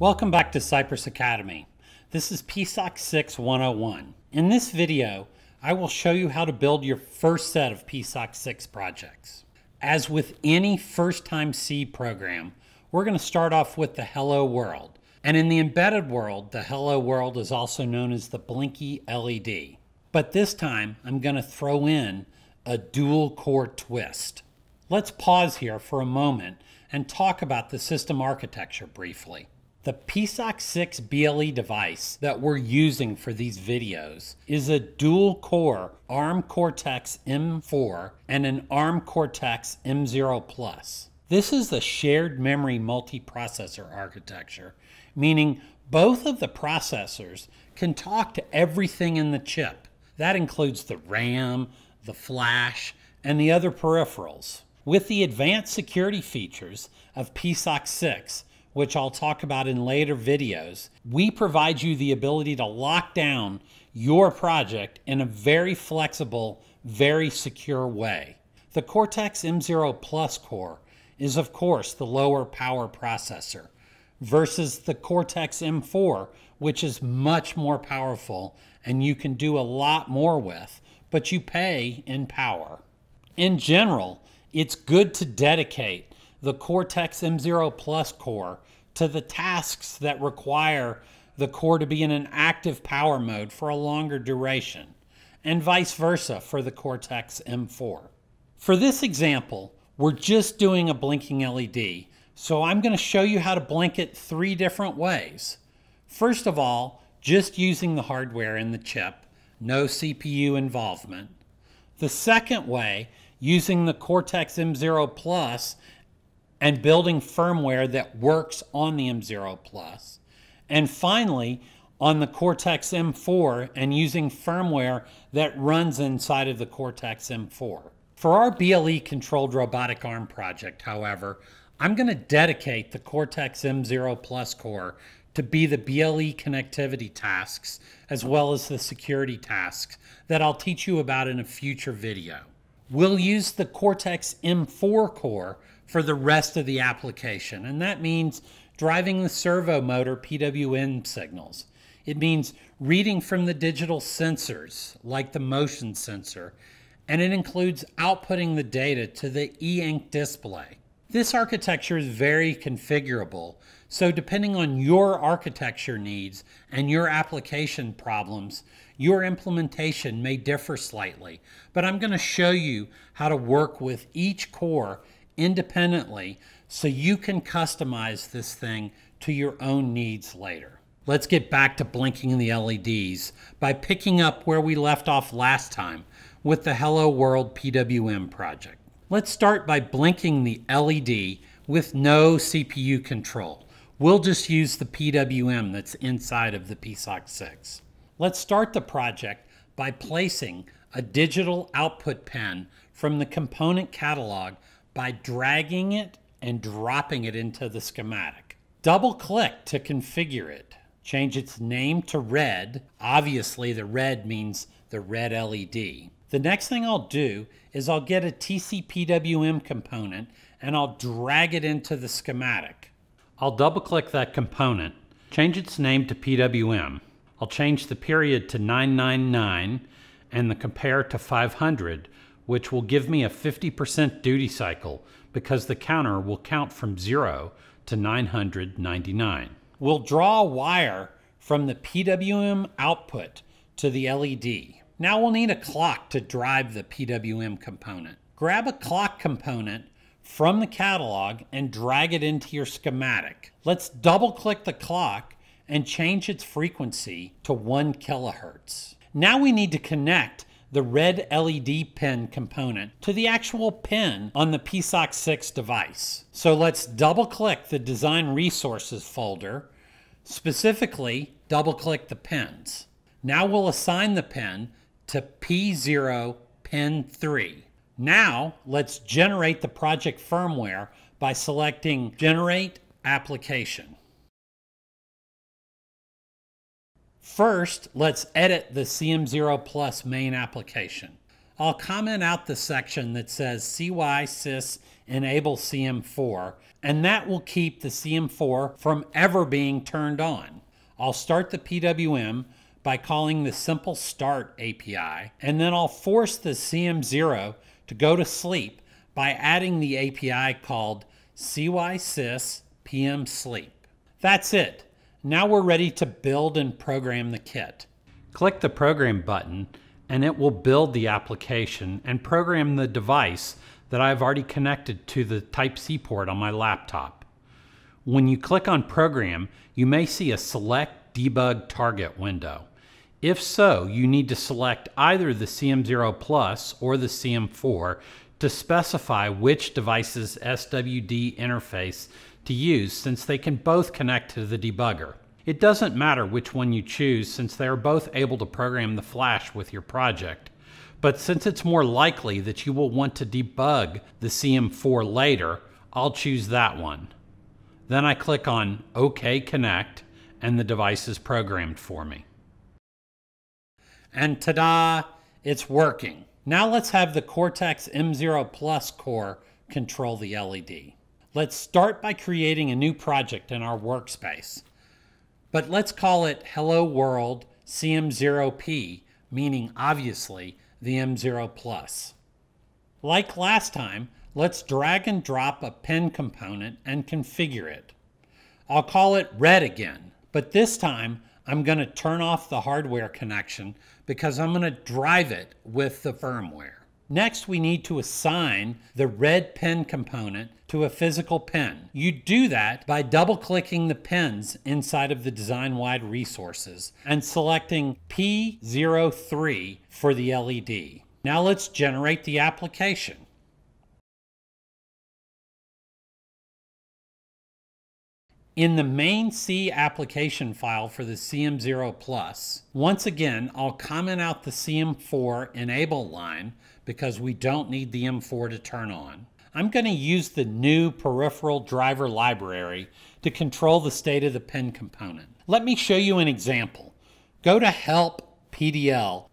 Welcome back to Cypress Academy. This is PSOC 6 101. In this video, I will show you how to build your first set of PSOC 6 projects. As with any first-time C program, we're going to start off with the Hello World. And in the embedded world, the Hello World is also known as the Blinky LED. But this time, I'm going to throw in a dual core twist. Let's pause here for a moment and talk about the system architecture briefly. The PSOC 6 BLE device that we're using for these videos is a dual core ARM Cortex M4 and an ARM Cortex M0 Plus. This is the shared memory multiprocessor architecture, meaning both of the processors can talk to everything in the chip. That includes the RAM, the flash, and the other peripherals. With the advanced security features of PSOC 6, which I'll talk about in later videos, we provide you the ability to lock down your project in a very flexible, very secure way. The Cortex M0 Plus core is, of course, the lower power processor versus the Cortex M4, which is much more powerful and you can do a lot more with, but you pay in power. In general, it's good to dedicate the Cortex M0 Plus core to the tasks that require the core to be in an active power mode for a longer duration, and vice versa for the Cortex M4. For this example, we're just doing a blinking LED, so I'm going to show you how to blink it three different ways. First of all, just using the hardware in the chip, no CPU involvement. The second way, using the Cortex M0 Plus and building firmware that works on the M0 Plus. And finally, on the Cortex M4 and using firmware that runs inside of the Cortex M4. For our BLE controlled robotic arm project, however, I'm going to dedicate the Cortex M0 Plus core to be the BLE connectivity tasks as well as the security tasks that I'll teach you about in a future video. We'll use the Cortex M4 core for the rest of the application. And that means driving the servo motor PWM signals. It means reading from the digital sensors, like the motion sensor, and it includes outputting the data to the e-ink display. This architecture is very configurable, so depending on your architecture needs and your application problems, your implementation may differ slightly. But I'm going to show you how to work with each core independently so you can customize this thing to your own needs later. Let's get back to blinking the LEDs by picking up where we left off last time with the Hello World PWM project. Let's start by blinking the LED with no CPU control. We'll just use the PWM that's inside of the PSOC 6. Let's start the project by placing a digital output pin from the component catalog by dragging it and dropping it into the schematic. Double click to configure it. Change its name to red. Obviously, the red means the red LED. The next thing I'll do is I'll get a TCPWM component and I'll drag it into the schematic. I'll double click that component, change its name to PWM. I'll change the period to 999 and the compare to 500 which will give me a 50% duty cycle because the counter will count from 0 to 999. We'll draw a wire from the PWM output to the LED. Now we'll need a clock to drive the PWM component. Grab a clock component from the catalog and drag it into your schematic. Let's double click the clock and change its frequency to 1 kilohertz. Now we need to connect the red LED pin component to the actual pin on the PSOC 6 device. So let's double click the design resources folder, specifically double click the pins. Now we'll assign the pin to P0 pin 3. Now let's generate the project firmware by selecting generate application. First, let's edit the CM0 Plus main application. I'll comment out the section that says CY sys enable CM4, and that will keep the CM4 from ever being turned on. I'll start the PWM by calling the simple start API, and then I'll force the CM0 to go to sleep by adding the API called cysys PM sleep. That's it. Now we're ready to build and program the kit. Click the program button and it will build the application and program the device that I've already connected to the Type-C port on my laptop. When you click on program, you may see a select debug target window. If so, you need to select either the CM0 Plus or the CM4 to specify which device's SWD interface to use since they can both connect to the debugger. It doesn't matter which one you choose since they are both able to program the flash with your project. But since it's more likely that you will want to debug the CM4 later, I'll choose that one. Then I click on OK Connect and the device is programmed for me. And ta-da, it's working. Now let's have the Cortex M0 Plus core control the LED. Let's start by creating a new project in our workspace. But let's call it Hello World CM0P, meaning obviously the M0 Plus. Like last time, let's drag and drop a pin component and configure it. I'll call it red again, but this time I'm going to turn off the hardware connection because I'm going to drive it with the firmware. Next, we need to assign the red pin component to a physical pin. You do that by double clicking the pins inside of the design wide resources and selecting P03 for the LED. Now let's generate the application. In the main C application file for the CM0 Plus, once again, I'll comment out the CM4 enable line because we don't need the M4 to turn on. I'm going to use the new peripheral driver library to control the state of the pin component. Let me show you an example. Go to Help PDL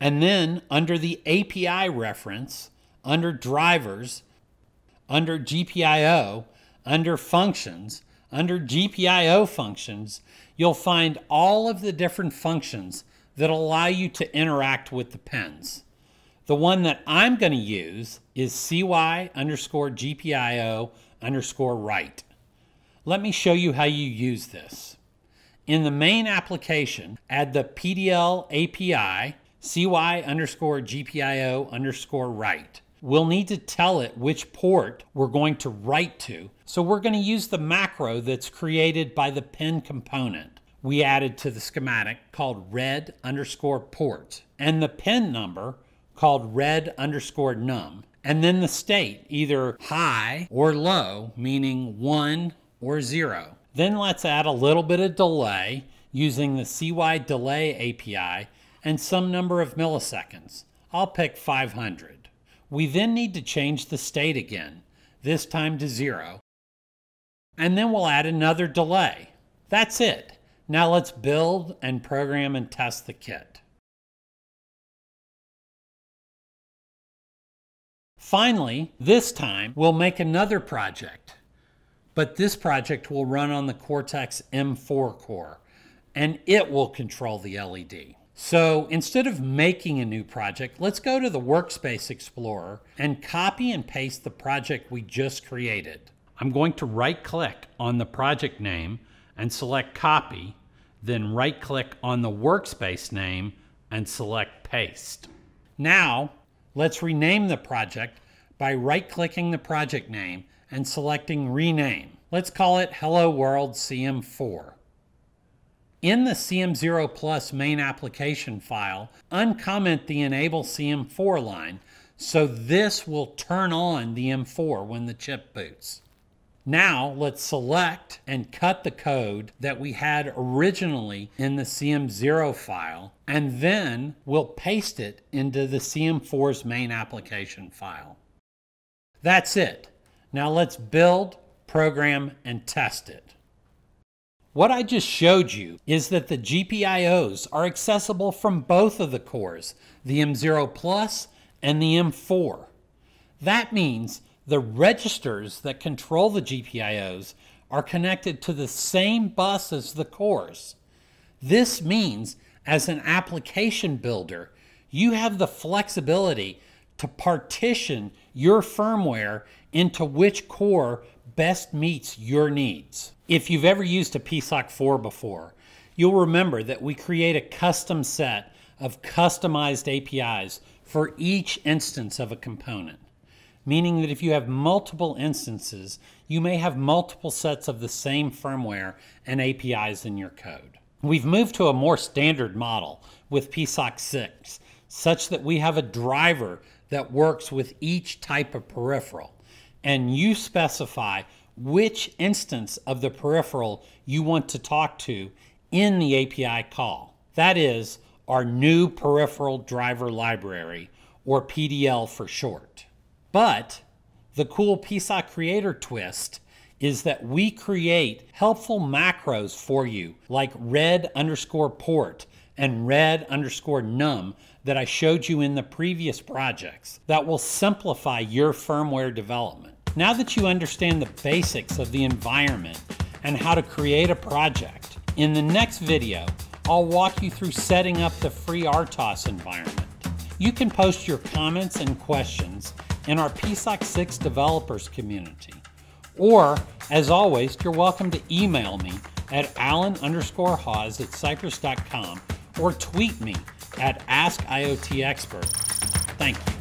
and then under the API reference, under drivers, under GPIO, under functions, under GPIO functions, you'll find all of the different functions that allow you to interact with the pins. The one that I'm going to use is cy underscore GPIO underscore write. Let me show you how you use this. In the main application, add the PDL API cy underscore GPIO underscore write we'll need to tell it which port we're going to write to. So we're going to use the macro that's created by the pin component we added to the schematic called red underscore port and the pin number called red underscore num and then the state either high or low meaning one or zero. Then let's add a little bit of delay using the CY delay API and some number of milliseconds. I'll pick 500. We then need to change the state again, this time to zero. And then we'll add another delay. That's it. Now let's build and program and test the kit. Finally, this time we'll make another project, but this project will run on the Cortex M4 core, and it will control the LED. So instead of making a new project, let's go to the Workspace Explorer and copy and paste the project we just created. I'm going to right click on the project name and select copy, then right click on the workspace name and select paste. Now, let's rename the project by right clicking the project name and selecting rename. Let's call it Hello World CM4. In the CM0 Plus main application file, uncomment the Enable CM4 line, so this will turn on the M4 when the chip boots. Now let's select and cut the code that we had originally in the CM0 file, and then we'll paste it into the CM4's main application file. That's it. Now let's build, program, and test it. What I just showed you is that the GPIOs are accessible from both of the cores, the M0 Plus and the M4. That means the registers that control the GPIOs are connected to the same bus as the cores. This means, as an application builder, you have the flexibility to partition your firmware into which core best meets your needs. If you've ever used a PSOC 4 before, you'll remember that we create a custom set of customized APIs for each instance of a component meaning that if you have multiple instances, you may have multiple sets of the same firmware and APIs in your code. We've moved to a more standard model with PSOC 6, such that we have a driver that works with each type of peripheral, and you specify which instance of the peripheral you want to talk to in the API call. That is our new peripheral driver library, or PDL for short. But the cool PSOC creator twist is that we create helpful macros for you like red underscore port and red underscore num that I showed you in the previous projects that will simplify your firmware development. Now that you understand the basics of the environment and how to create a project, in the next video, I'll walk you through setting up the FreeRTOS environment. You can post your comments and questions in our PSOC 6 developers community. Or, as always, you're welcome to email me at alan underscore hawse at cypress.com or tweet me at AskIoTExpert. Thank you.